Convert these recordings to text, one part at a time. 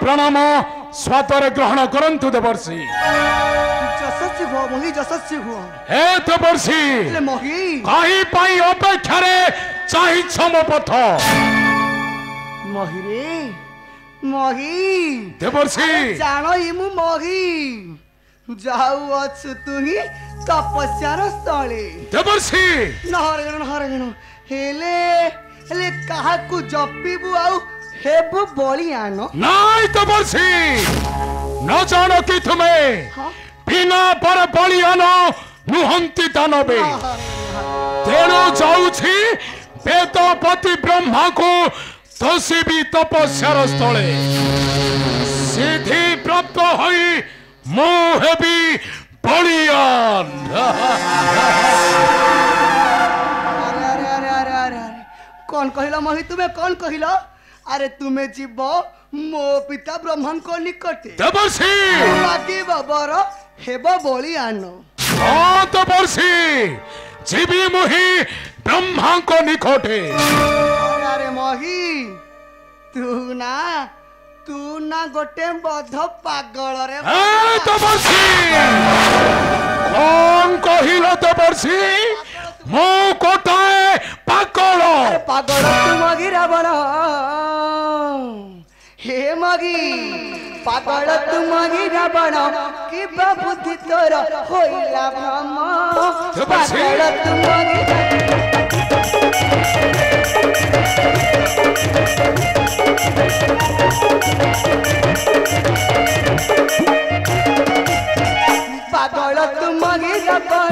ପ୍ରଣାମ ସ୍ୱାତରେ ଗ୍ରହଣ କରନ୍ତୁ ଦେବର୍ଷି ଯଶସ୍ୱୀ ହୁଅ ମହି ଯଶସ୍ୱୀ ହୁଅ ହେ ଦେବର୍ଷି ମହି କାହିଁ ପାଇଁ ଅପେକ୍ଷାରେ ଚାହିଁଛ ମୋ ପଥ ମହିରେ ମହି ଦେବର୍ଷି ଜାଣ ମୁଁ ମହି ଯାଉଅଛୁ ତୁ ହିଁ ତପସ୍ୟାର ସ୍ଥଳୀ ଦେବର୍ଷି ନହରେ ଗଣ ନହରେ ଗଣ ହେଲେ ହେଲେ କାହାକୁ ଜପିବୁ ଆଉ हेब बोली आनो नहीं तो बरसी न जानो कि तुम्हें बिना बर बोली आनो नुहंती दानवे ତେଣୁ ଯାଉଛି ବେଦପତି ବ୍ରହ୍ମାକୁ ତୋଷିବି ତପସ୍ୟାର ସ୍ଥଳେ ସିଦ୍ଧି ପ୍ରାପ୍ତ ହୋଇ ମୁଁ ହେବି ବଳିଆନ କଣ କହିଲ ମହି ତୁମେ କଣ କହିଲ अरे तुम्हें जीव मो पिता ब्रह्मन को निकटे तपसी बाकी बाबर हेब बलि आन हां तपसी जीवी मुहि ब्रह्मा को निकटे अरे मही तू ना তু না গোটে বধ পাগল রে তপসী কোন কহিল তপসী मुंह कोटाए पकड़ो पकड़ो तुम बना হে মাগি পাগল তুমি রাবণ কিবা বুদ্ধি তোর হইলা ভাম পাগল তুমি পাগল তুমি রাবণ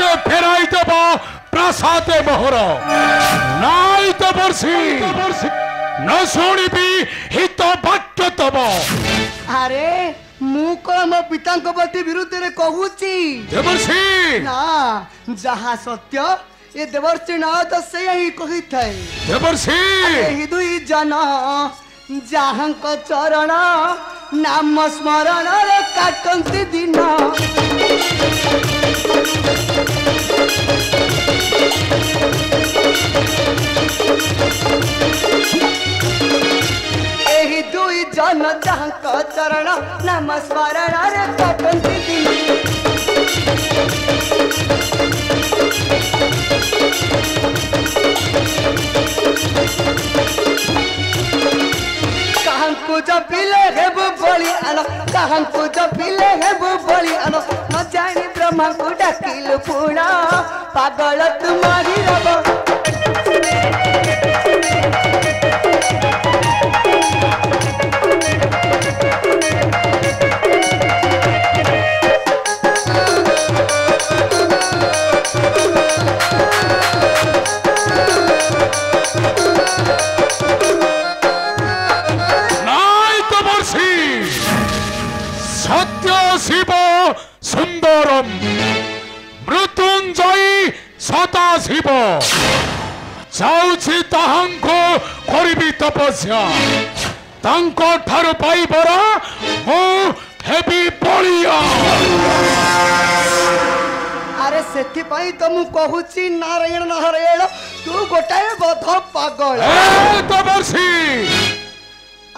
হাতে ফেরাই দেব প্রাসাদে মোহর নাই তো বর্ষি ন শুণিবি হিত বাক্য তব আরে ମୁଁ କଣ ମୋ ପିତାଙ୍କ ପ୍ରତି ବିରୁଦ୍ଧରେ କହୁଛି ଦେବର୍ଷି ନା ଯାହା ସତ୍ୟ ଏ ଦେବର୍ଷି ନ ତ ସେଇଆ ହିଁ କହିଥାଏ ଦେବର୍ଷି ଏହି ଦୁଇ ଜନ ଯାହାଙ୍କ ଚରଣ ନାମ ସ୍ମରଣରେ କାଟନ୍ତି ଦିନ दुई जन जहाँ चरण नमस्मरण स्मरण रे कटन তোমাকে ডাকিল পুরা পাগল তোমারি রব ସଦାଶିବ ଯାଉଛି ତାହାଙ୍କୁ କରିବି ତପସ୍ୟା ତାଙ୍କ ଠାରୁ ପାଇବର ମୁଁ ହେବି ବଳିଆ ଆରେ ସେଥିପାଇଁ ତ ମୁଁ କହୁଛି ନାରାୟଣ ନାରାୟଣ ତୁ ଗୋଟାଏ ବଧ ପାଗଳ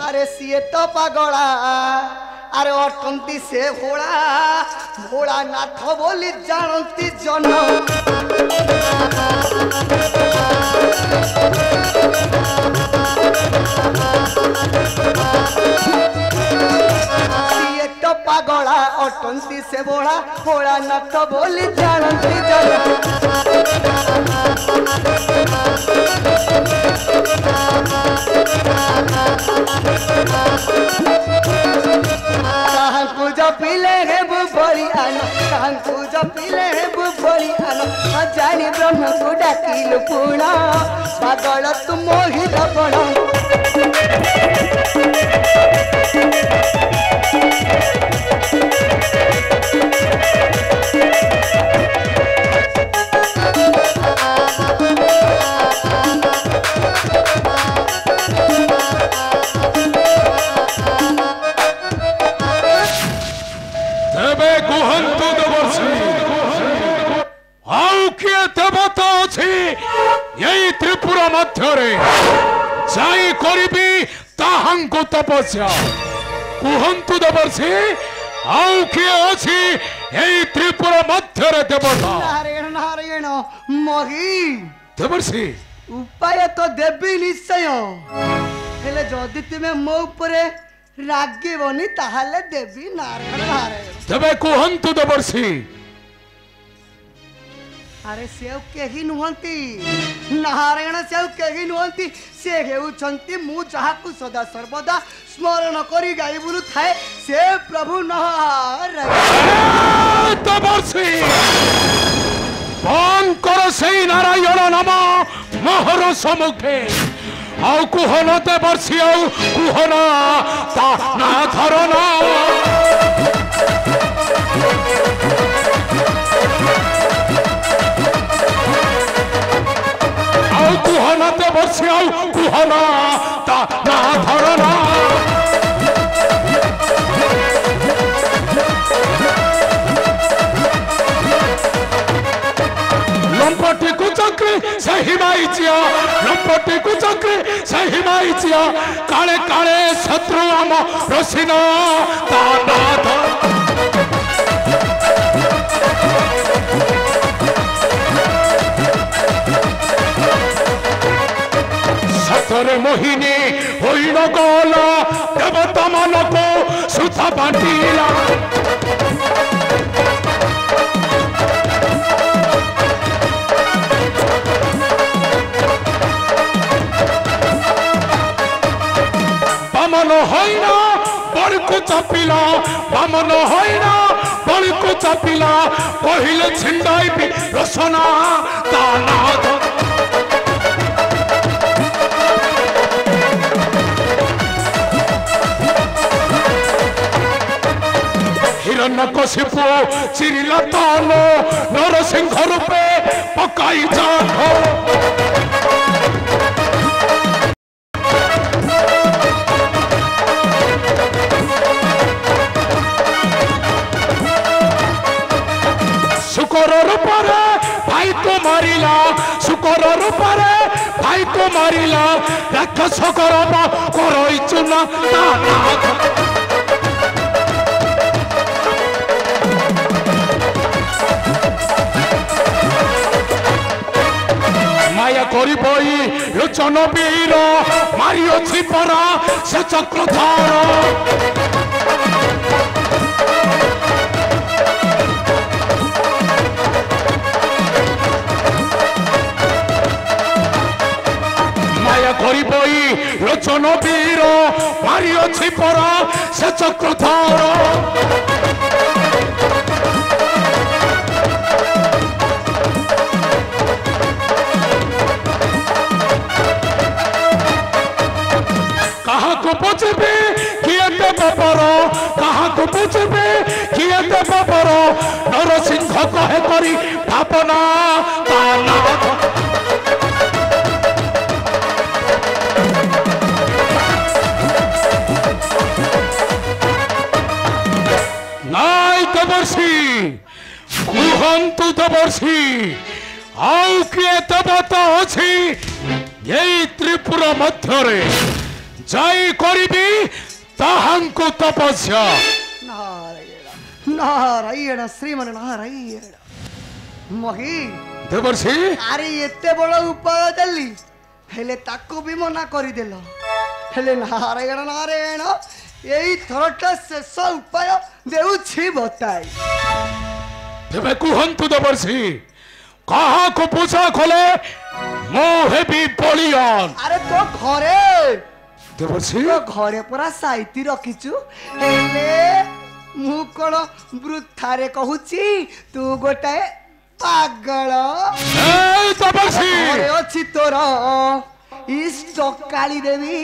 ଆରେ ସିଏ ତ ପାଗଳା ଆରେ ଅଟନ୍ତି ସେ সে ভোড়া ভোড়ানাথ বলি জানন্তি জন तुलसी से बोड़ा बोड़ा न तो बोली जान पूजा पीले है आना पूजा पीले आना हाँ ब्रह्म को डाकिल तुम मोहित बड़ा କୁହନ୍ତୁ ଦେବର୍ଷି ଆଉ କିଏ ଅଛି ଏଇ ତ୍ରିପୁର ମଧ୍ୟରେ ଦେବତା ନାରାୟଣ ନାରାୟଣ ମହି ଦେବର୍ଷି ଉପାୟ ତ ଦେବି ନିଶ୍ଚୟ ହେଲେ ଯଦି ତୁମେ ମୋ ଉପରେ ରାଗିବନି ତାହେଲେ ଦେବି ନାରାୟଣ ନାରାୟଣ ତେବେ କୁହନ୍ତୁ ଦେବର୍ଷି ଆରେ ସେଉ କେହି ନୁହନ୍ତି ନାରାୟଣ ସେଉ କେହି ନୁହନ୍ତି ସେ ହେଉଛନ୍ତି ମୁଁ ଯାହାକୁ ସଦା ସର୍ବଦା ସ୍ମରଣ କରି ଗାଇ ବୁଲୁଥାଏ ସେ ପ୍ରଭୁ ନହର ସେଇ ନାରାୟଣ ନାମ ମୋହର ସମ୍ମୁଖେ ଆଉ କୁହ ନତେ ବର୍ଷି ଆଉ କୁହ ନା ଧର ନା ধরা তা না ধরা না লম্পটিকু চক্রে সে হিমাইচিয়া লম্পটিকু চক্রে সে হিমাইচিয়া কালে কালে শত্রু আম রসিনা তা না ধরা তোর মোহিনী হইল গল দেবতা মনকু সুতা বাঁধিলা বামন হইল বড়কু চাপিলা বামন হইল বড়কু চাপিলা কহিলে ছিন্দাইবি রসনা তা না হিরণ্যকশিপু চিরিলা তল নরসিংহ রূপে পকাই যাঠ শুকর রূপরে ভাই তো মারিলা শুকর রূপরে ভাই তো মারিলা রাক্ষস করব করিবই লোচন বীর মারিয়ছি পরা সে চক্রধর করিবই লোচন বীর মারিয়ছি পরা সে চক্রধর চুপে চুপে কিয়ে দেব বর নরসিংহ কহে করি ভাবনা তা নাম নাই দেবর্ষি କୁହନ୍ତୁ ଦେବର୍ଷି ଆଉ କିଏ ଦେବତା ଅଛି ଏଇ ତ୍ରିପୁର ମଧ୍ୟରେ ଯାଇ କରିବି ତାହାଙ୍କୁ ତପସ୍ୟା নারায়ণ ಶ್ರೀಮನ್ ನಾರಾಯಣ ಮಹಿ দেবর্ষি আরে এতে বড় উপায় দেলি ହେଲେ ତାକୁ ବି ମନା କରିଦେଲ ହେଲେ ନାରାୟଣ ନାରାୟଣ ଏଇ ଥରଟା ଶେଷ ଉପାୟ ଦେଉଛି ବତାଇ ତେବେ କୁହନ୍ତୁ ଦେବର୍ଷି କାହାକୁ ପୂଜା କଲେ ମୁଁ ହେବି ବଳିଆନ ଆରେ ତୋ ଘରେ ଦେବର୍ଷି ତୋ ଘରେ ପରା ସାଇତି ରଖିଛୁ ହେଲେ ମୁଁ କ'ଣ ବୃଥାରେ କହୁଛି ତୁ ଗୋଟାଏ ପାଗଳ ଅଛି ତୋର ଇଷ୍ଟ କାଳି ଦେବି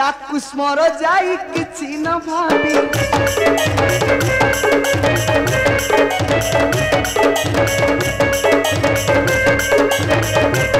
ତାକୁ ସ୍ମର ଯାଇ କିଛି ନ ଭାବି Thank you.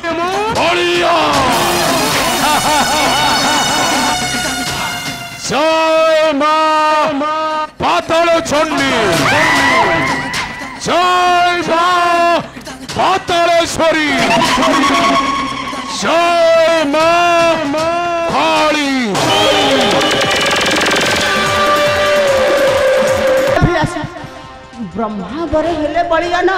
জয় মা পাতাল চন্ডী জয় মা পাতালেশ্বরী জয় মা কালী ব্রহ্মা বরে হলে বলিয়ানা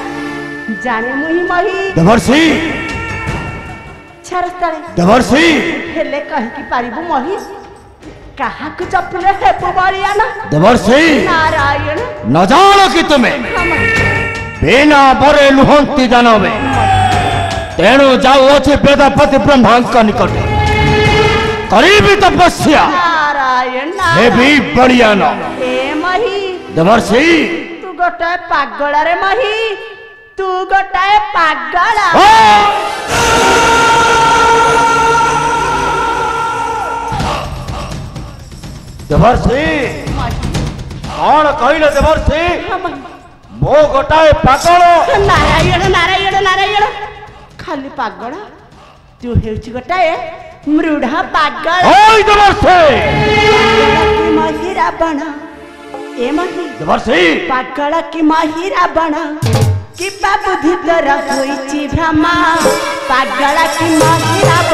जाने मुही मही दबरसी छरस्तळे दबरसी हेले कहि कि पारिबु मही काहाकु चपले हे बरिया ना दबरसी नारायण न जानो कि तुमे बिना बरे लुहंती जानवे तेणु जाऊ अछि वेदपति ब्रह्मांक निकट करीबी तपस्या नारायण हे भी बढ़िया ना हे मही दबरसी तू गोटे पागळारे मही ତୁ ଗୋଟାଏ ପାଗଳ ଦେବର୍ଷି କଣ କହିଲ ଦେବର୍ଷି ମୋ ଗୋଟାଏ ପାଗଳ ନାରାୟଣ ନାରାୟଣ ନାରାୟଣ ଖାଲି ପାଗଳ ତୁ ହେଉଛି ଗୋଟାଏ ମୃଢ ପାଗଳ ମହି ରାବଣ ଏ ମହି ପାଗଳ କି ମହି ରାବଣ কিবাব ভিতর হয়েছি ভ্রমা পাগলা কি মহিলাব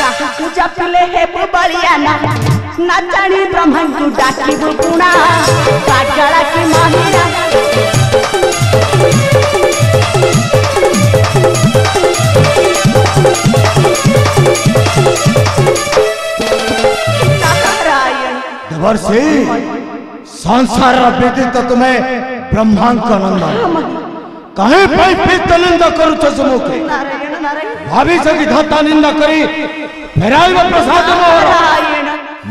কাহাকু জপিলে হেবু বলিয়ানা না জানি ব্রহ্মাঙ্কু ডাকিবু পুণা পাগলা কি মহিলা वर्षी संसार बीती तो तुम्हें ब्रह्मांड का आनंद हाँ, कहीं भाई फिर तनिंदा भाभी से धाता निंदा करी प्रसाद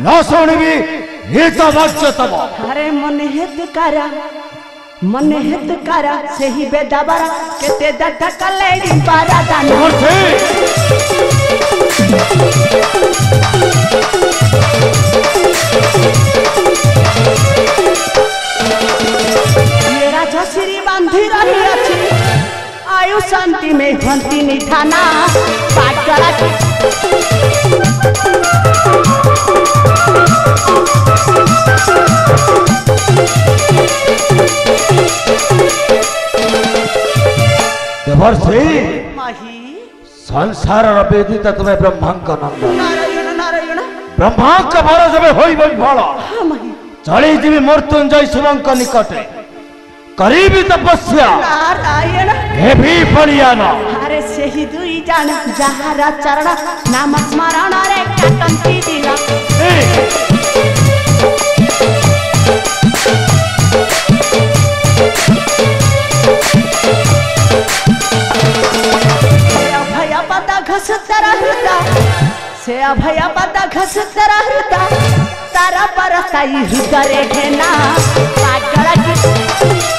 न सुनबी अरे मन हित करा मन हित करा सही बेदाबरा केते दत्ता कलेड़ी पारा दाना संति में हंती निठाना संसार वेदित तुम्हें ब्रह्मा का ब्रह्मा का भरोसा हो चली मृत्युंजय शिव निकटे करीबी तपस्या नारायण हे भी ना हरे सेहि दुई जान जहारा चरण नाम स्मरण रे कंती दिला अभय से अभय पता घसत रहता तारा पर हृदय रे घेना पागल की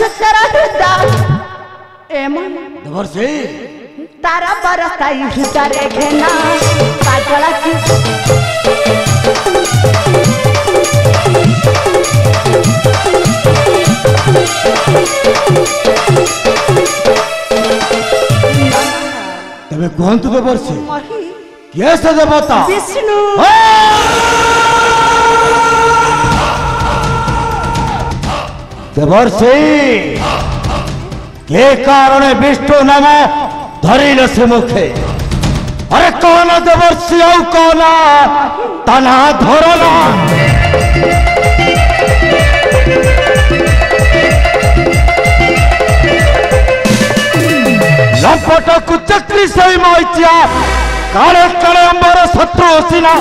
ससरा हृदा तारा बरसता तबे कौन तो दबर से कैसे देवता विष्णु দেবর্ষি কে কারণে বিষ্ণু নামে ধরিল সে মুখে আরে কন দেবর্ষি আউ কনা তানা ধরল লম্পটকু চক্রি সেই মাইচিয়া কালে কালে আমার শত্রু সিনা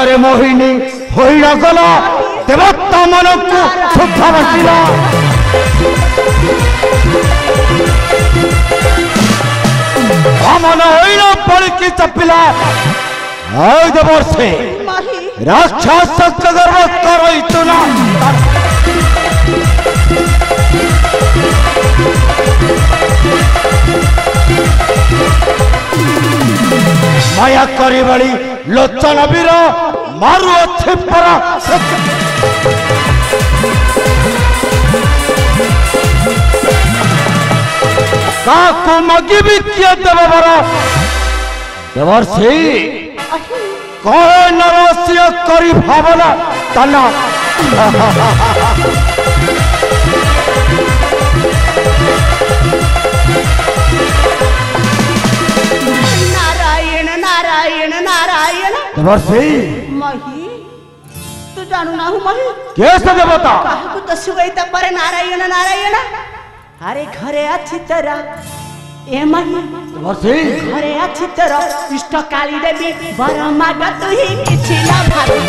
ভিতরে মোহিনী হইরা গল দেবত্তা মনকু বসিল মন হইল পড়িকি চপিলা মায়া করি বাড়ি ଲୋଚନ ବୀର ମାରୁଅଛି ପରା କାହାକୁ ମାଗିବି କିଏ ଦେବ ବର ଦେବର୍ଷି କଣ ନରସିଂହ କରି ଭାବନା ତାନା देवर्षि मही तू जानू ना हूँ मही कैसे देवता कहू तो सुगई तक पर नारायण नारायण अरे घरे अच्छी तरह ए मही देवर्षि घरे अच्छी तरह इष्ट काली देवी वर माग तू ही किसी ना भाभी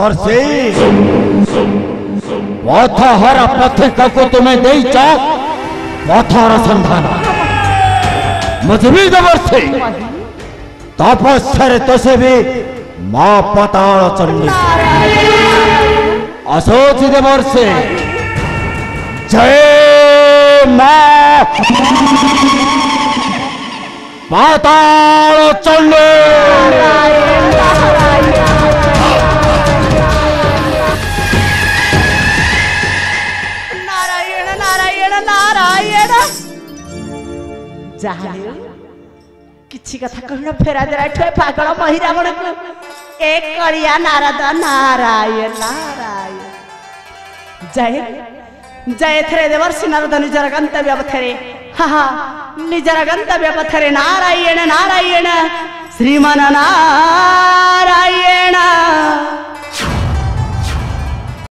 से पथिक को तुम्हें दे संधान मजबी जबर से तसे भी चंडी असोच देवर से जय माता चंडी ଯାହାହେଲେ କିଛି କଥା କହିଣ ଫେରା ଦେଲାଠୁ ପାଗଳ ମହିରାବଣକୁ ଏ କରିଆ ନାରଦ ନାରାୟଣ ନାରାୟଣ ଜୟ ଜୟ ଏଥିରେ ଦେବର୍ଷି ନାରଦ ନିଜର ଗନ୍ତବ୍ୟ ପଥରେ ନିଜର ଗନ୍ତବ୍ୟ ପଥରେ ନାରାୟଣ ନାରାୟଣ ଶ୍ରୀମନ ନାରାୟଣ